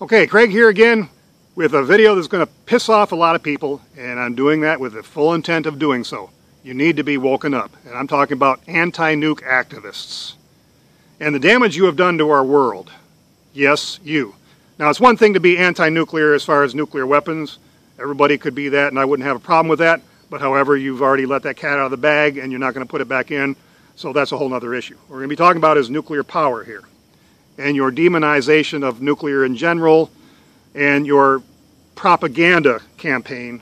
Okay, Craig here again with a video that's going to piss off a lot of people, and I'm doing that with the full intent of doing so. You need to be woken up, and I'm talking about anti-nuke activists and the damage you have done to our world. Yes, you. Now, it's one thing to be anti-nuclear as far as nuclear weapons. Everybody could be that, and I wouldn't have a problem with that. But however, you've already let that cat out of the bag, and you're not going to put it back in, so that's a whole other issue. What we're going to be talking about is nuclear power here, and your demonization of nuclear in general, and your propaganda campaign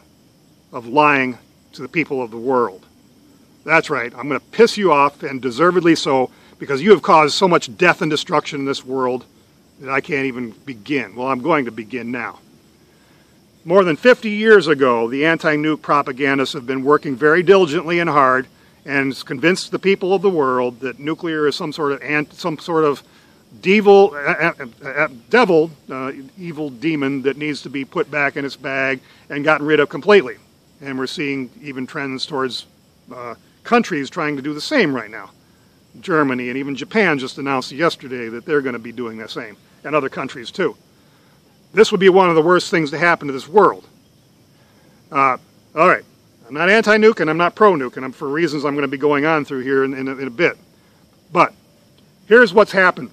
of lying to the people of the world. That's right, I'm going to piss you off, and deservedly so, because you have caused so much death and destruction in this world that I can't even begin. Well, I'm going to begin now. More than 50 years ago, the anti-nuke propagandists have been working very diligently and hard and convinced the people of the world that nuclear is some sort of some sort of devil, uh, uh, devil, uh, evil demon that needs to be put back in its bag and gotten rid of completely. And we're seeing even trends towards uh, countries trying to do the same right now. Germany and even Japan just announced yesterday that they're going to be doing the same, and other countries too. This would be one of the worst things to happen to this world. Uh, all right, I'm not anti-nuke and I'm not pro-nuke, and I'm, for reasons I'm going to be going on through here in, in, in a bit. But here's what's happened.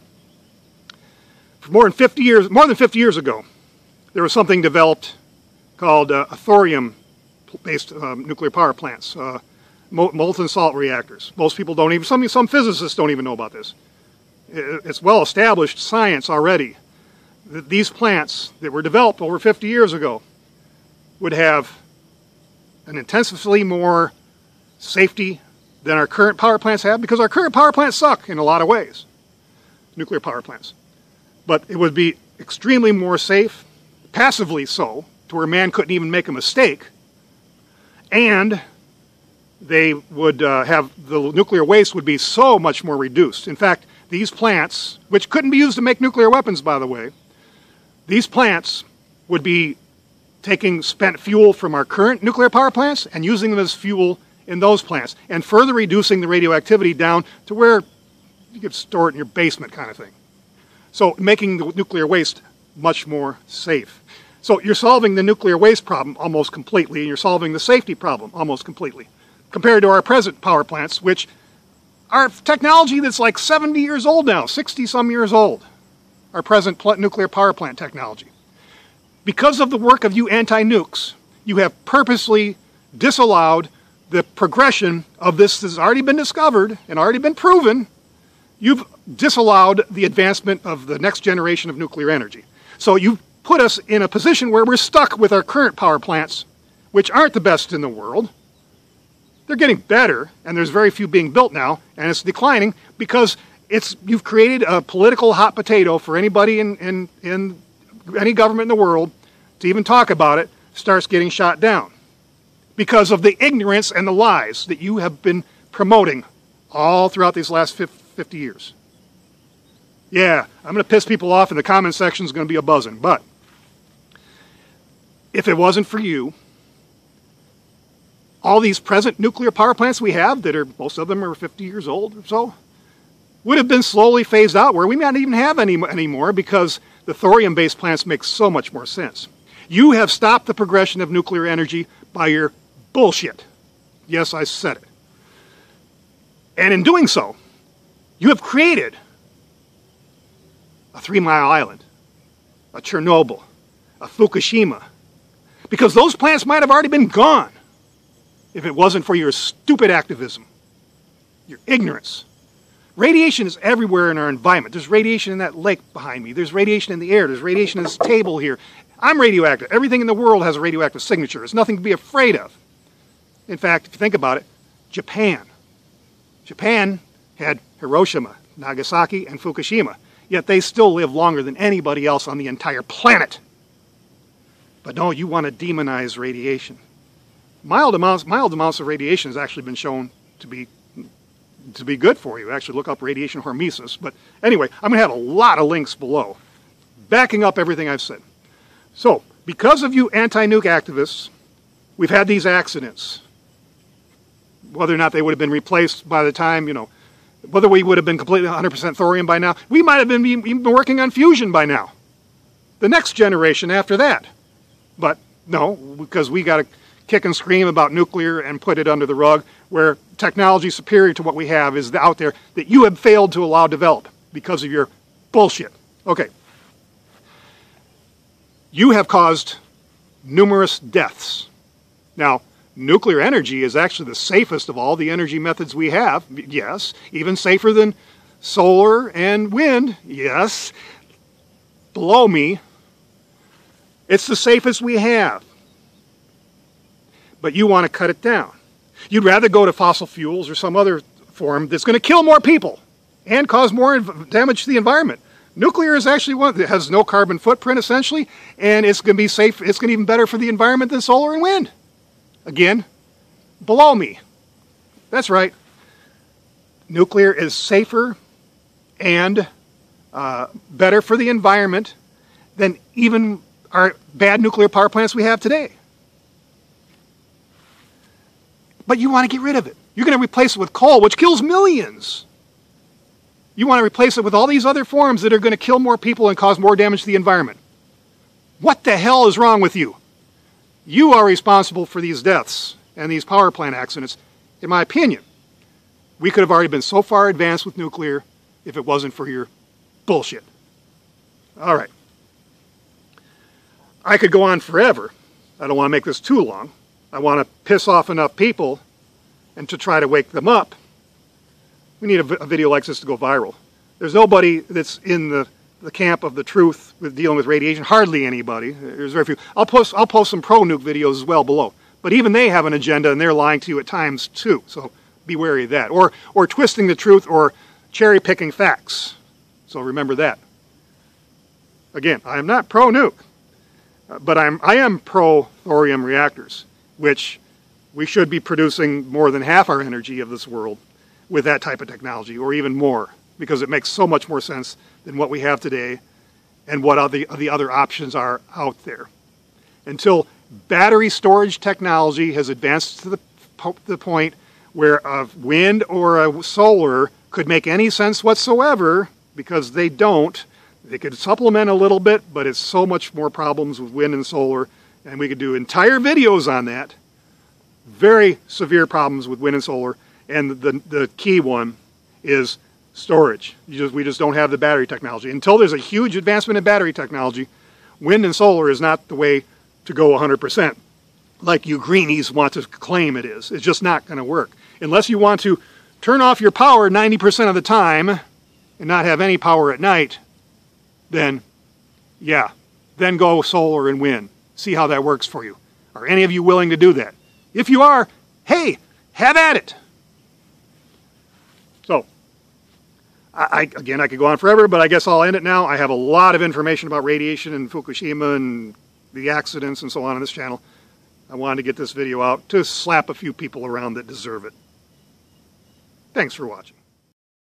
More than 50 years, more than 50 years ago, there was something developed called uh, thorium-based um, nuclear power plants. Uh, molten salt reactors. Most people don't even, some, some physicists don't even know about this. It's well established science already that these plants that were developed over 50 years ago would have an intensively more safety than our current power plants have because our current power plants suck in a lot of ways, nuclear power plants. But it would be extremely more safe, passively so, to where man couldn't even make a mistake, and they would uh, have the nuclear waste would be so much more reduced. In fact, these plants, which couldn't be used to make nuclear weapons, by the way, these plants would be taking spent fuel from our current nuclear power plants and using them as fuel in those plants, and further reducing the radioactivity down to where you could store it in your basement, kind of thing. So, making the nuclear waste much more safe. So, you're solving the nuclear waste problem almost completely, and you're solving the safety problem almost completely compared to our present power plants, which are technology that's like 70 years old now, 60 some years old, our present nuclear power plant technology. Because of the work of you anti-nukes, you have purposely disallowed the progression of this that has already been discovered and already been proven. You've disallowed the advancement of the next generation of nuclear energy. So you've put us in a position where we're stuck with our current power plants, which aren't the best in the world, they're getting better, and there's very few being built now, and it's declining because it's you've created a political hot potato for anybody in, in, in any government in the world to even talk about it starts getting shot down because of the ignorance and the lies that you have been promoting all throughout these last 50 years. Yeah, I'm going to piss people off, and the comment section is going to be a buzzing. But if it wasn't for you, all these present nuclear power plants we have that are most of them are 50 years old or so would have been slowly phased out where we may not even have any anymore because the thorium based plants make so much more sense. You have stopped the progression of nuclear energy by your bullshit. Yes, I said it. And in doing so, you have created a Three Mile Island, a Chernobyl, a Fukushima, because those plants might have already been gone if it wasn't for your stupid activism, your ignorance. Radiation is everywhere in our environment. There's radiation in that lake behind me. There's radiation in the air. There's radiation in this table here. I'm radioactive. Everything in the world has a radioactive signature. It's nothing to be afraid of. In fact, if you think about it, Japan. Japan had Hiroshima, Nagasaki, and Fukushima, yet they still live longer than anybody else on the entire planet. But no, you want to demonize radiation mild amounts, mild amounts of radiation has actually been shown to be to be good for you. Actually, look up radiation hormesis. But anyway, I'm going to have a lot of links below, backing up everything I've said. So, because of you anti-nuke activists, we've had these accidents. Whether or not they would have been replaced by the time, you know, whether we would have been completely 100% thorium by now, we might have been, been working on fusion by now. the next generation after that. But no, because we got to kick and scream about nuclear and put it under the rug where technology superior to what we have is out there that you have failed to allow develop because of your bullshit. Okay. You have caused numerous deaths. Now, nuclear energy is actually the safest of all the energy methods we have. Yes, even safer than solar and wind. Yes. Below me, it's the safest we have. But you want to cut it down. You'd rather go to fossil fuels or some other form that's going to kill more people and cause more damage to the environment. Nuclear is actually one that has no carbon footprint essentially, and it's going to be safe. It's going to be even better for the environment than solar and wind. Again, below me. That's right. Nuclear is safer and uh, better for the environment than even our bad nuclear power plants we have today. But you want to get rid of it. You're going to replace it with coal, which kills millions. You want to replace it with all these other forms that are going to kill more people and cause more damage to the environment. What the hell is wrong with you? You are responsible for these deaths and these power plant accidents, in my opinion. We could have already been so far advanced with nuclear if it wasn't for your bullshit. All right. I could go on forever. I don't want to make this too long. I want to piss off enough people and to try to wake them up. We need a, a video like this to go viral. There's nobody that's in the, the camp of the truth with dealing with radiation. Hardly anybody. There's very few. I'll post, I'll post some pro-nuke videos as well below. But even they have an agenda and they're lying to you at times too. So be wary of that. Or, or twisting the truth or cherry picking facts. So remember that. Again, I am not pro-nuke. Uh, but I'm, I am pro thorium reactors, which we should be producing more than half our energy of this world with that type of technology, or even more, because it makes so much more sense than what we have today and what the, the other options are out there. Until battery storage technology has advanced to the, the point where a wind or a solar could make any sense whatsoever, because they don't, they could supplement a little bit, but it's so much more problems with wind and solar, and we could do entire videos on that. Very severe problems with wind and solar, and the, the key one is storage. Just, we just don't have the battery technology. Until there's a huge advancement in battery technology, wind and solar is not the way to go 100%, like you greenies want to claim it is. It's just not going to work. Unless you want to turn off your power 90% of the time and not have any power at night, then yeah, then go solar and wind. See how that works for you. Are any of you willing to do that? If you are, hey, have at it. So, I, again, I could go on forever, but I guess I'll end it now. I have a lot of information about radiation and Fukushima and the accidents and so on on this channel. I wanted to get this video out to slap a few people around that deserve it. Thanks for watching.